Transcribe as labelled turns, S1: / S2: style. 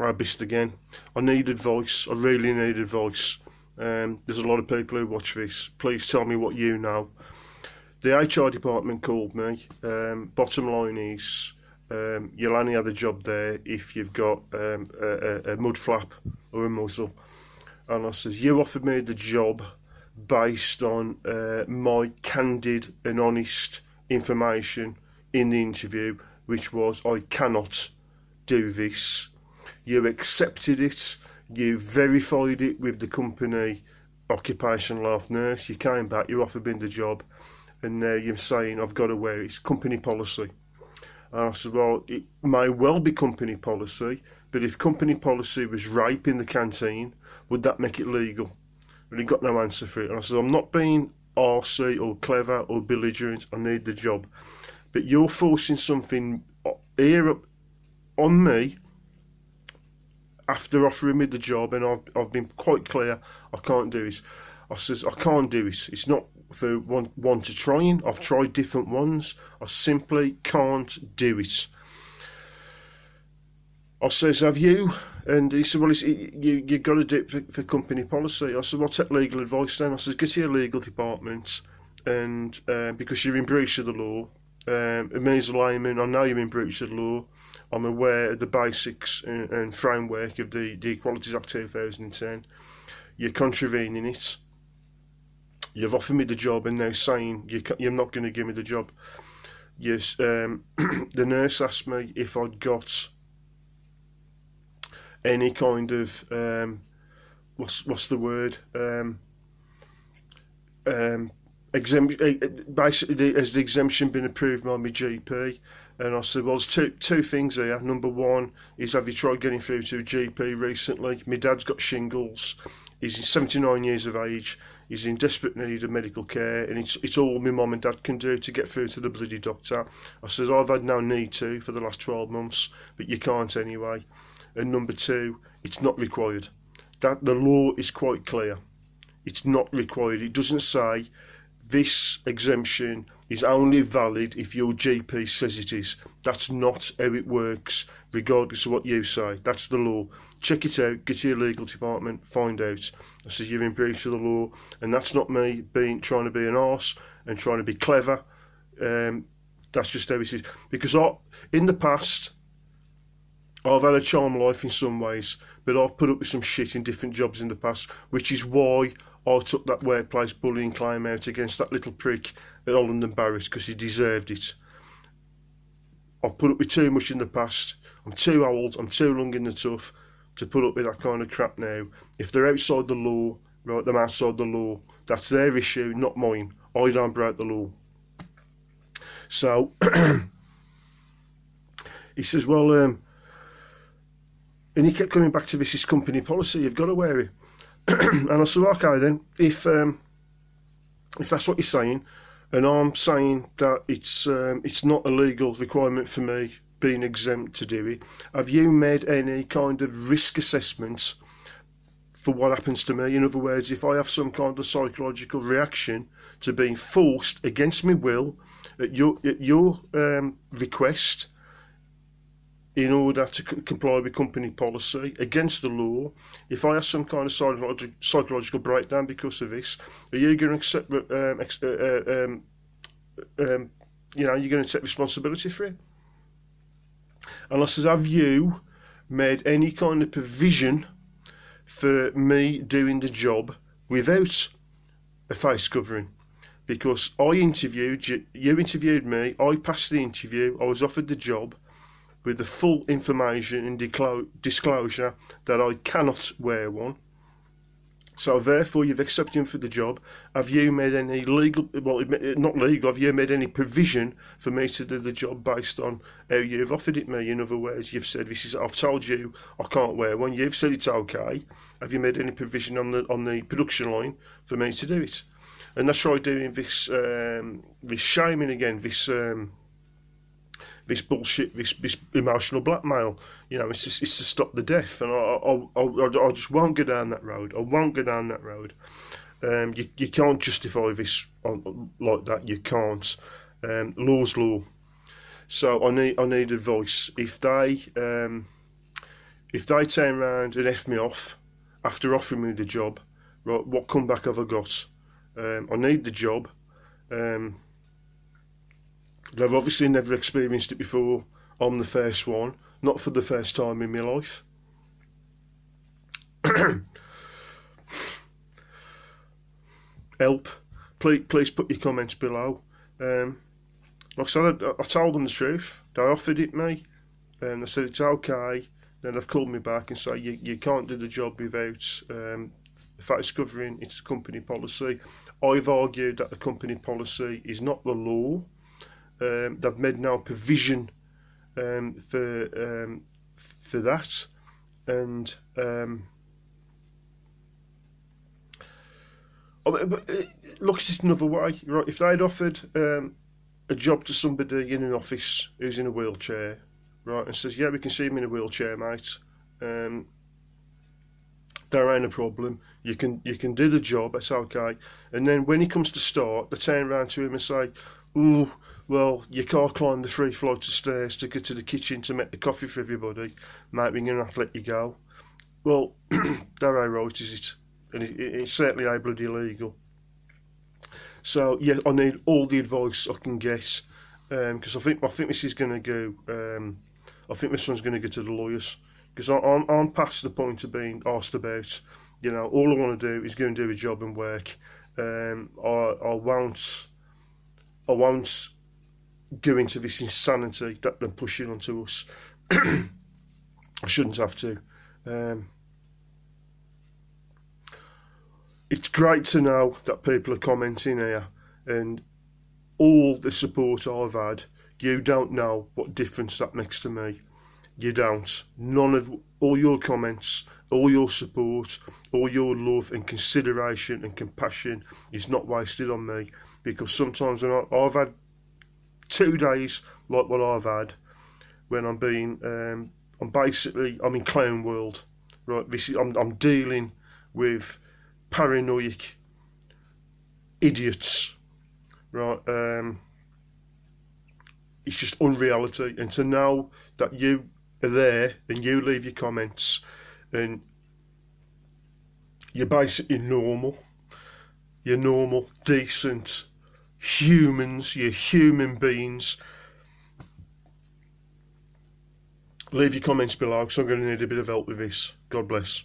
S1: I missed again. I need advice. I really need advice. Um, there's a lot of people who watch this. Please tell me what you know. The HR department called me. Um, bottom line is, um, you'll only have a job there if you've got um, a, a, a mud flap or a muzzle. And I says, you offered me the job based on uh, my candid and honest information in the interview, which was I cannot do this. You accepted it, you verified it with the company occupational health nurse, you came back, you offered me the job, and now you're saying I've got to wear it. It's company policy. And I said, well, it may well be company policy, but if company policy was rape in the canteen, would that make it legal? And he got no answer for it. And I said, I'm not being arsey or clever or belligerent. I need the job. But you're forcing something here on me after offering me the job, and I've, I've been quite clear I can't do this. I says I can't do it. It's not for one one to trying. I've tried different ones. I simply can't do it. I says, have you? And he said, well, you you got to do it for, for, company policy. I said, well, take legal advice then. I says, get to your legal department, and uh, because you're in breach of the law, um, it means layman. I know you're in the law. I'm aware of the basics and, and framework of the, the Equalities Act 2010. You're contravening it. You've offered me the job and now saying you, you're not going to give me the job. Yes, um, the nurse asked me if I'd got any kind of um, what's what's the word um, um, exemption. Eh, eh, basically, has the exemption been approved by my GP? And I said, well, there's two two things here. Number one is have you tried getting through to a GP recently? My dad's got shingles. He's 79 years of age. He's in desperate need of medical care, and it's it's all my mum and dad can do to get through to the bloody doctor. I said I've had no need to for the last 12 months, but you can't anyway and number two, it's not required. That the law is quite clear. It's not required. It doesn't say this exemption is only valid if your GP says it is. That's not how it works, regardless of what you say. That's the law. Check it out, get to your legal department, find out. I says you're in breach of the law, and that's not me being trying to be an arse and trying to be clever. Um, that's just how it is. Because I, in the past, I've had a charm life in some ways, but I've put up with some shit in different jobs in the past, which is why I took that workplace bullying claim out against that little prick at Holland and Barrett because he deserved it. I've put up with too much in the past. I'm too old, I'm too long in the tooth to put up with that kind of crap now. If they're outside the law, right them outside the law. That's their issue, not mine. I don't break the law. So he says, well, um, and he kept coming back to this, his company policy, you've got to wear it. and I said, okay then, if um, if that's what you're saying, and I'm saying that it's um, it's not a legal requirement for me being exempt to do it, have you made any kind of risk assessment for what happens to me? In other words, if I have some kind of psychological reaction to being forced against my will at your at your um, request in order to comply with company policy against the law. If I have some kind of psychological breakdown because of this, are you going to accept, um, uh, uh, um, um, you know, you're going to take responsibility for it? And I says, have you made any kind of provision for me doing the job without a face covering? Because I interviewed you, you interviewed me, I passed the interview, I was offered the job with the full information and disclosure that I cannot wear one. So therefore, you've accepted him for the job. Have you made any legal, well, not legal, have you made any provision for me to do the job based on how you've offered it me? In other words, you've said this is, I've told you I can't wear one. You've said it's okay. Have you made any provision on the on the production line for me to do it? And that's why I'm doing this um, this shaming again, this um, this bullshit, this, this emotional blackmail. You know, it's just, it's to stop the death, and I, I, I, I just won't go down that road. I won't go down that road. Um, you, you can't justify this on, like that. You can't. Um, law's law. So I need I need advice. If they um, if they turn around and F me off after offering me the job, right, what comeback have I got? Um, I need the job. Um, they've obviously never experienced it before. I'm the first one, not for the first time in my life. Help. Please, please put your comments below. Um, like I said, I, I, told them the truth. They offered it me, and I said it's okay. Then they've called me back and say you, you can't do the job without um, the fact discovering it's a company policy. I've argued that the company policy is not the law. Um, they've made now provision um, for um, for that, and um, oh, uh, look at it another way. Right, if they'd offered um, a job to somebody in an office who's in a wheelchair, right, and says, "Yeah, we can see him in a wheelchair, mate." Um, there ain't a problem. You can you can do the job. It's okay. And then when he comes to start, they turn around to him and say, "Ooh, well, you can't climb the three flights of stairs to get to the kitchen to make the coffee for everybody. Mate, we're gonna have to let you go." Well, that ain't right, is it? And it, it's certainly a bloody illegal. So yeah, I need all the advice I can get because um, I think I think this is going to go. Um, I think this one's going to go to the lawyers because I'm, I'm past the point of being asked about. You know, all I want to do is go and do a job and work. Um, I, I won't, I won't go into this insanity that they're pushing onto us. I shouldn't have to. Um, it's great to know that people are commenting here and all the support I've had. You don't know what difference that makes to me you don't. None of all your comments, all your support, all your love and consideration and compassion is not wasted on me because sometimes when I, have had two days like what I've had when I'm being, um, I'm basically, I'm in clown world, right? This is, I'm, I'm dealing with paranoid idiots, right? Um, it's just unreality, and to know that you are there and you leave your comments and you're basically normal. You're normal, decent humans, you're human beings. Leave your comments below because I'm going to need a bit of help with this. God bless.